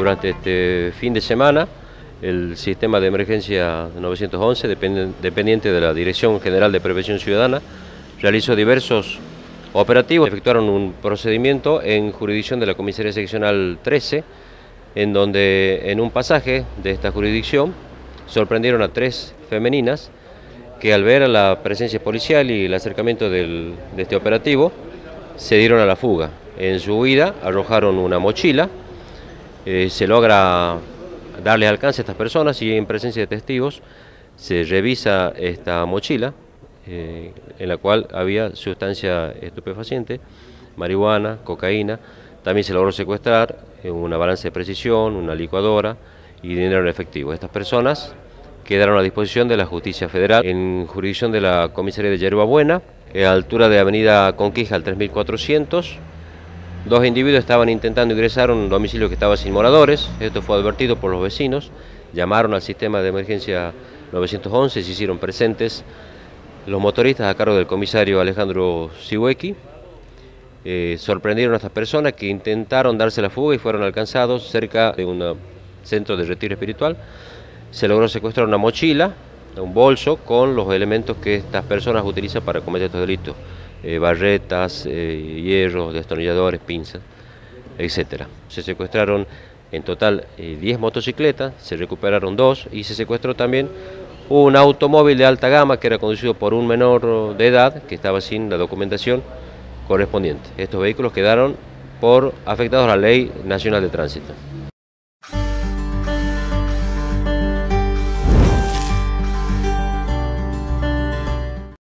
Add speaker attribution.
Speaker 1: Durante este fin de semana, el sistema de emergencia 911, dependiente de la Dirección General de Prevención Ciudadana, realizó diversos operativos. Efectuaron un procedimiento en jurisdicción de la Comisaría Seccional 13, en donde en un pasaje de esta jurisdicción sorprendieron a tres femeninas que al ver la presencia policial y el acercamiento de este operativo, se dieron a la fuga. En su huida arrojaron una mochila, eh, se logra darle alcance a estas personas y en presencia de testigos se revisa esta mochila eh, en la cual había sustancia estupefaciente, marihuana, cocaína, también se logró secuestrar eh, una balanza de precisión, una licuadora y dinero en efectivo. Estas personas quedaron a disposición de la Justicia Federal en jurisdicción de la Comisaría de Yerba Buena, a altura de Avenida Conquija al 3400. Dos individuos estaban intentando ingresar a un domicilio que estaba sin moradores, esto fue advertido por los vecinos, llamaron al sistema de emergencia 911, se hicieron presentes los motoristas a cargo del comisario Alejandro Sihuequi, eh, sorprendieron a estas personas que intentaron darse la fuga y fueron alcanzados cerca de un centro de retiro espiritual. Se logró secuestrar una mochila, un bolso con los elementos que estas personas utilizan para cometer estos delitos, eh, barretas, eh, hierros, destornilladores, pinzas, etc. Se secuestraron en total 10 motocicletas, se recuperaron dos y se secuestró también un automóvil de alta gama que era conducido por un menor de edad que estaba sin la documentación correspondiente. Estos vehículos quedaron por afectados a la Ley Nacional de Tránsito.